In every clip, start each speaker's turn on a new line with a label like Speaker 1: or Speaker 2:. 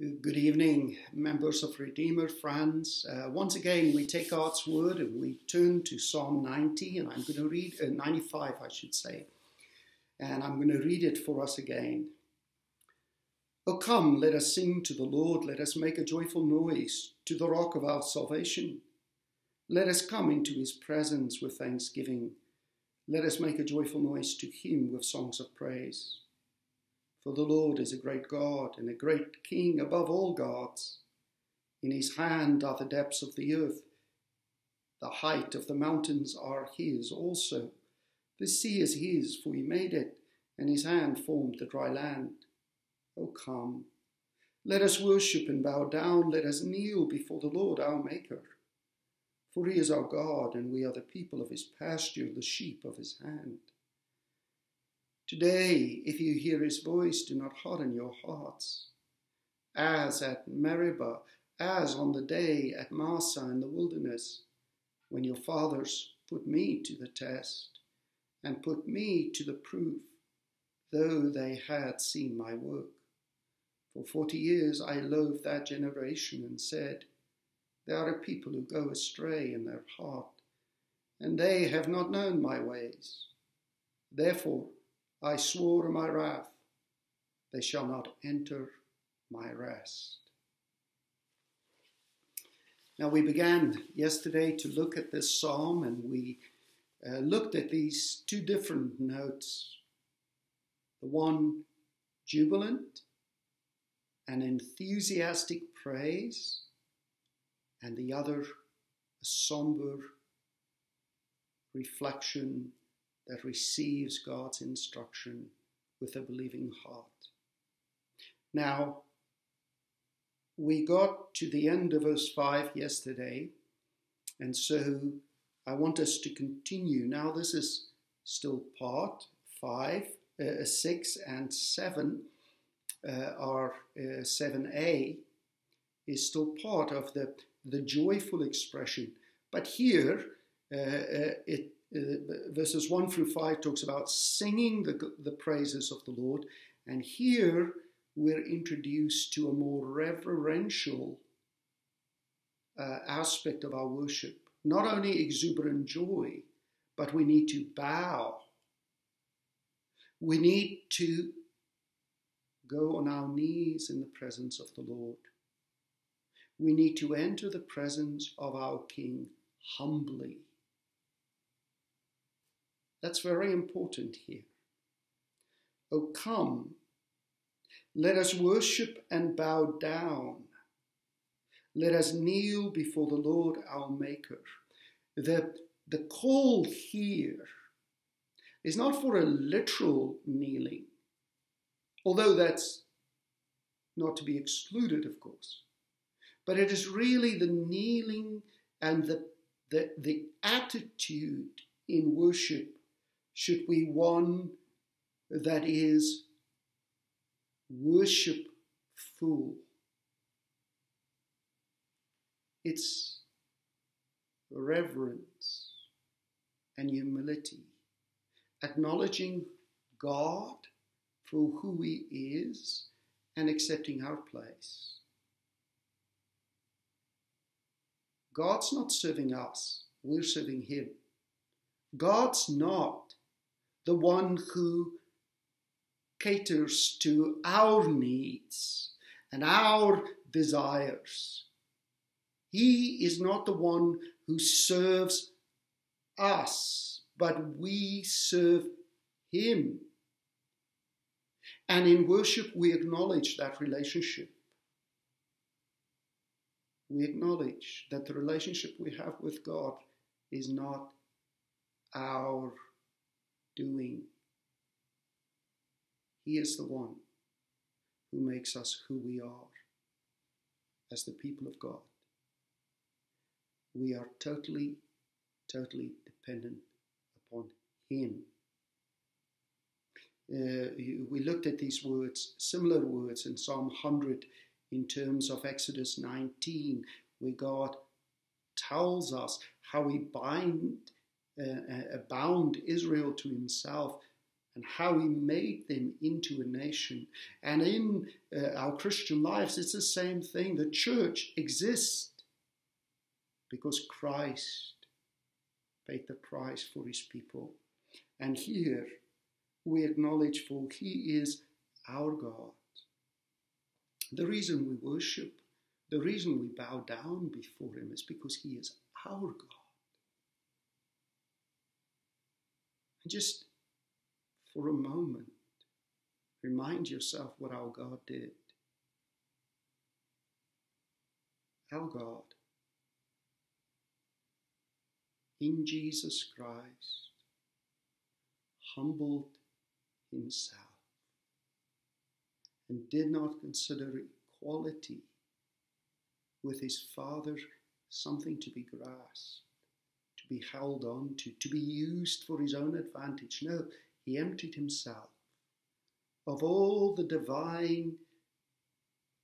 Speaker 1: Good evening, members of Redeemer, friends. Uh, once again, we take God's word and we turn to Psalm 90, and I'm going to read uh, 95, I should say, and I'm going to read it for us again. Oh, come, let us sing to the Lord, let us make a joyful noise to the rock of our salvation. Let us come into his presence with thanksgiving. Let us make a joyful noise to him with songs of praise. For the Lord is a great God and a great King above all gods. In his hand are the depths of the earth. The height of the mountains are his also. The sea is his, for he made it, and his hand formed the dry land. O come, let us worship and bow down, let us kneel before the Lord our Maker. For he is our God, and we are the people of his pasture, the sheep of his hand. Today, if you hear his voice, do not harden your hearts. As at Meribah, as on the day at Massah in the wilderness, when your fathers put me to the test and put me to the proof, though they had seen my work. For forty years I loathed that generation and said, They are a people who go astray in their heart, and they have not known my ways. Therefore, I swore in my wrath, they shall not enter my rest. Now, we began yesterday to look at this psalm and we uh, looked at these two different notes the one jubilant and enthusiastic praise, and the other a somber reflection that receives God's instruction with a believing heart. Now, we got to the end of verse 5 yesterday, and so I want us to continue. Now, this is still part 5, uh, 6, and 7 uh, are uh, 7a is still part of the, the joyful expression. But here, uh, uh, it verses 1 through 5 talks about singing the, the praises of the Lord. And here we're introduced to a more reverential uh, aspect of our worship. Not only exuberant joy, but we need to bow. We need to go on our knees in the presence of the Lord. We need to enter the presence of our King humbly that's very important here. Oh, come, let us worship and bow down. Let us kneel before the Lord our Maker. The, the call here is not for a literal kneeling, although that's not to be excluded, of course. But it is really the kneeling and the, the, the attitude in worship should be one that is worshipful. It's reverence and humility, acknowledging God for who He is and accepting our place. God's not serving us, we're serving Him. God's not the one who caters to our needs and our desires. He is not the one who serves us, but we serve Him. And in worship, we acknowledge that relationship. We acknowledge that the relationship we have with God is not our doing. He is the one who makes us who we are as the people of God. We are totally, totally dependent upon Him. Uh, we looked at these words, similar words in Psalm 100 in terms of Exodus 19, where God tells us how He bind uh, uh, bound Israel to himself and how he made them into a nation. And in uh, our Christian lives, it's the same thing. The church exists because Christ paid the price for his people. And here we acknowledge, for he is our God. The reason we worship, the reason we bow down before him is because he is our God. And just for a moment, remind yourself what our God did. Our God, in Jesus Christ, humbled himself and did not consider equality with his Father something to be grasped, to be held on to, to be used for his own advantage. No, he emptied himself of all the divine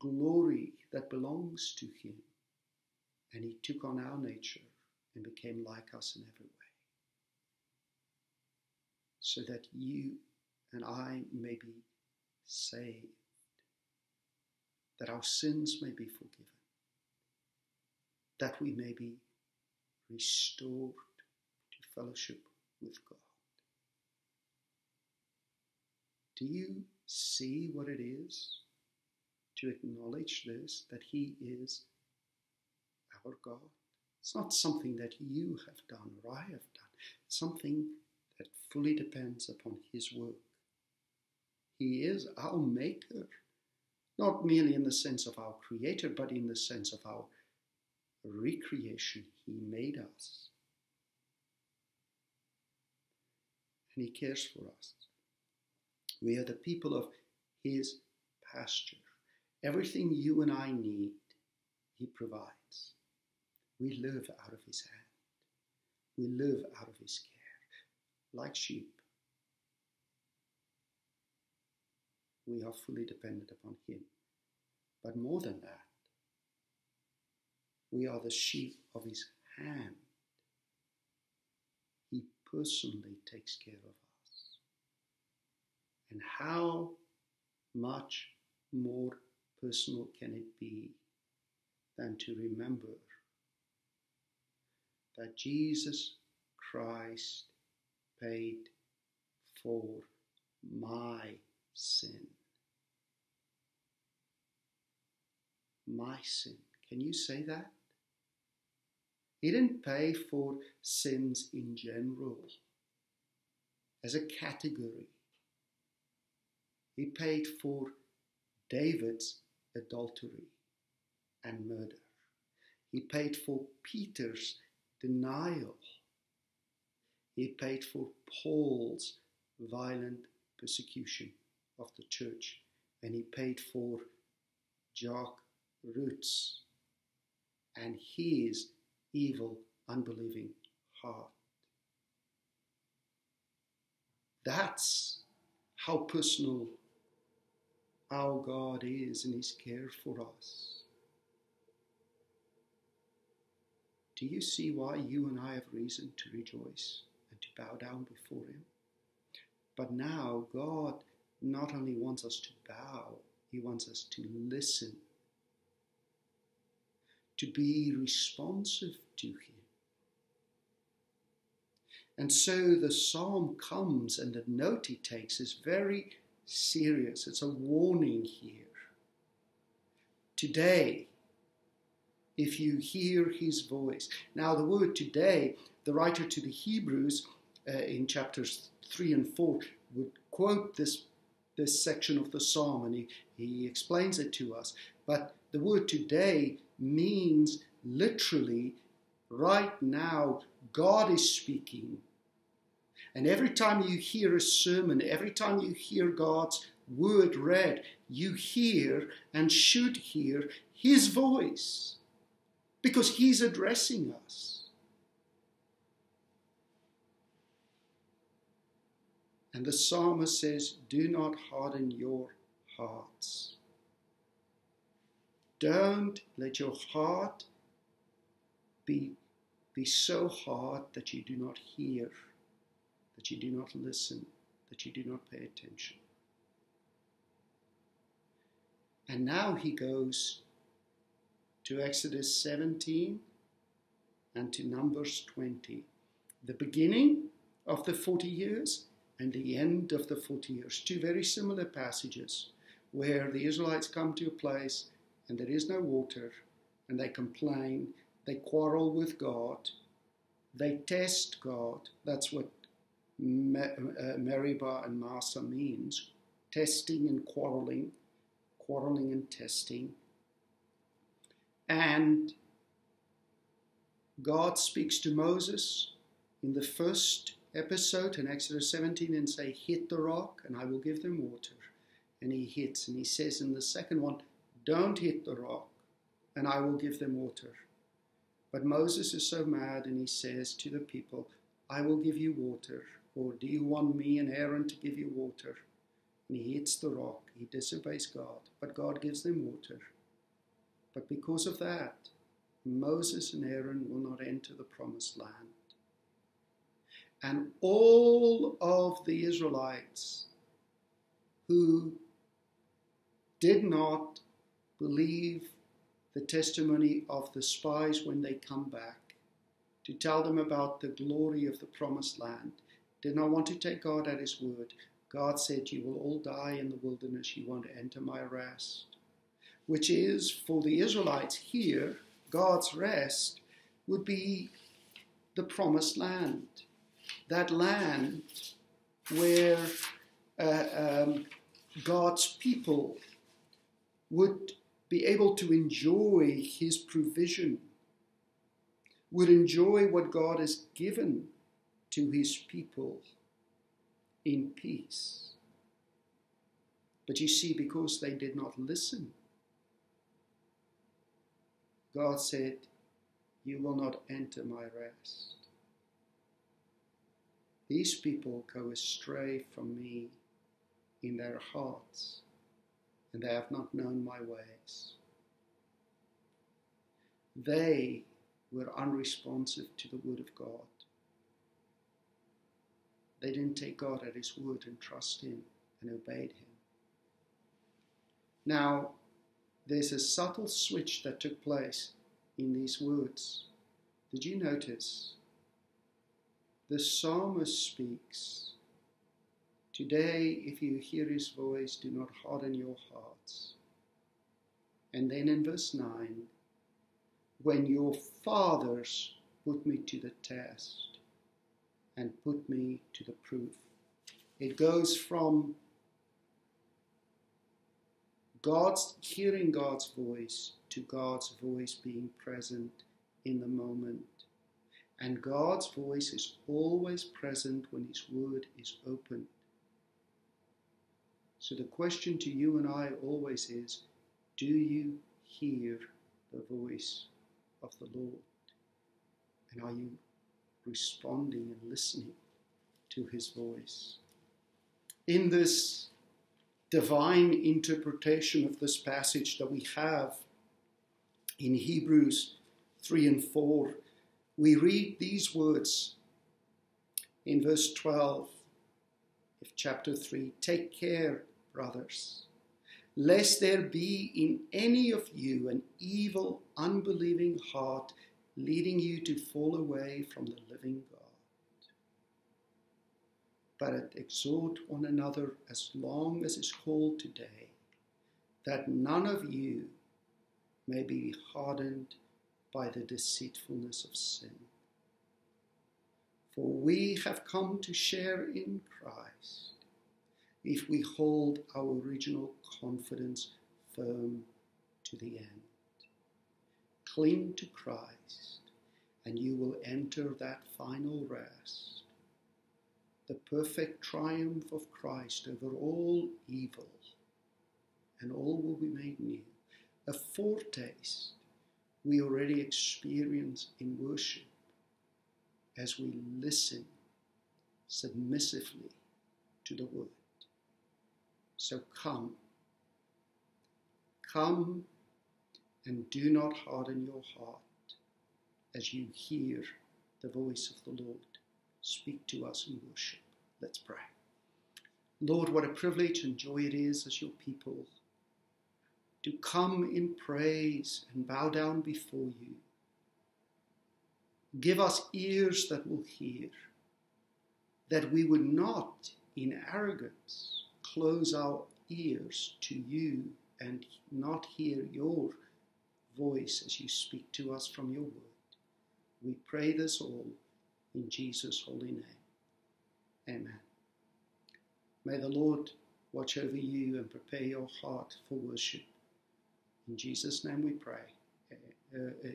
Speaker 1: glory that belongs to him, and he took on our nature and became like us in every way, so that you and I may be saved, that our sins may be forgiven, that we may be restored to fellowship with God. Do you see what it is to acknowledge this, that He is our God? It's not something that you have done or I have done, it's something that fully depends upon His work. He is our Maker, not merely in the sense of our Creator, but in the sense of our recreation. He made us. And He cares for us. We are the people of His pasture. Everything you and I need, He provides. We live out of His hand. We live out of His care, like sheep. We are fully dependent upon Him. But more than that, we are the sheep of His hand. He personally takes care of us. And how much more personal can it be than to remember that Jesus Christ paid for my sin? My sin. Can you say that? He didn't pay for sins in general, as a category. He paid for David's adultery and murder. He paid for Peter's denial. He paid for Paul's violent persecution of the church. And he paid for Jacques Roots and his evil, unbelieving heart. That's how personal our God is in His care for us. Do you see why you and I have reason to rejoice and to bow down before Him? But now, God not only wants us to bow, He wants us to listen, to be responsive to Him. And so the psalm comes, and the note he takes is very serious. It's a warning here. Today, if you hear his voice. Now, the word today, the writer to the Hebrews uh, in chapters 3 and 4 would quote this, this section of the psalm and he, he explains it to us. But the word today means literally right now, God is speaking and every time you hear a sermon, every time you hear God's word read, you hear and should hear His voice because He's addressing us. And the psalmist says, Do not harden your hearts. Don't let your heart be, be so hard that you do not hear that you do not listen, that you do not pay attention. And now he goes to Exodus 17 and to Numbers 20. The beginning of the 40 years and the end of the 40 years. Two very similar passages where the Israelites come to a place and there is no water and they complain, they quarrel with God, they test God. That's what uh, Meribah and Massah means testing and quarreling, quarreling and testing. And God speaks to Moses in the first episode in Exodus 17 and say, Hit the rock and I will give them water. And he hits. And he says in the second one, Don't hit the rock and I will give them water. But Moses is so mad and he says to the people, I will give you water. Or do you want me and Aaron to give you water? And he hits the rock. He disobeys God. But God gives them water. But because of that, Moses and Aaron will not enter the promised land. And all of the Israelites who did not believe the testimony of the spies when they come back to tell them about the glory of the promised land, did not want to take God at his word. God said, You will all die in the wilderness, you won't enter my rest. Which is, for the Israelites here, God's rest would be the promised land. That land where uh, um, God's people would be able to enjoy his provision, would enjoy what God has given to his people in peace. But you see, because they did not listen, God said, You will not enter my rest. These people go astray from me in their hearts, and they have not known my ways. They were unresponsive to the word of God. They didn't take God at His word and trust Him and obeyed Him. Now, there's a subtle switch that took place in these words. Did you notice? The psalmist speaks Today, if you hear his voice, do not harden your hearts. And then in verse 9, when your fathers put me to the test and put me to the proof. It goes from God's hearing God's voice to God's voice being present in the moment. And God's voice is always present when His word is open. So the question to you and I always is do you hear the voice of the Lord? And are you responding and listening to his voice? In this divine interpretation of this passage that we have in Hebrews 3 and 4, we read these words in verse 12 of chapter 3 Take care brothers, lest there be in any of you an evil, unbelieving heart leading you to fall away from the living God. But exhort one another as long as is called today, that none of you may be hardened by the deceitfulness of sin. For we have come to share in Christ if we hold our original confidence firm to the end. Cling to Christ, and you will enter that final rest, the perfect triumph of Christ over all evil, and all will be made new. A foretaste we already experience in worship as we listen submissively to the word. So come. Come and do not harden your heart as you hear the voice of the Lord. Speak to us in worship. Let's pray. Lord, what a privilege and joy it is as your people to come in praise and bow down before you. Give us ears that will hear, that we would not, in arrogance, close our ears to you and not hear your voice as you speak to us from your word. We pray this all in Jesus' holy name. Amen. May the Lord watch over you and prepare your heart for worship. In Jesus' name we pray. Uh, uh,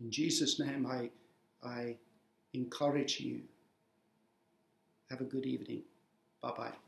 Speaker 1: in Jesus' name I, I encourage you. Have a good evening. Bye bye.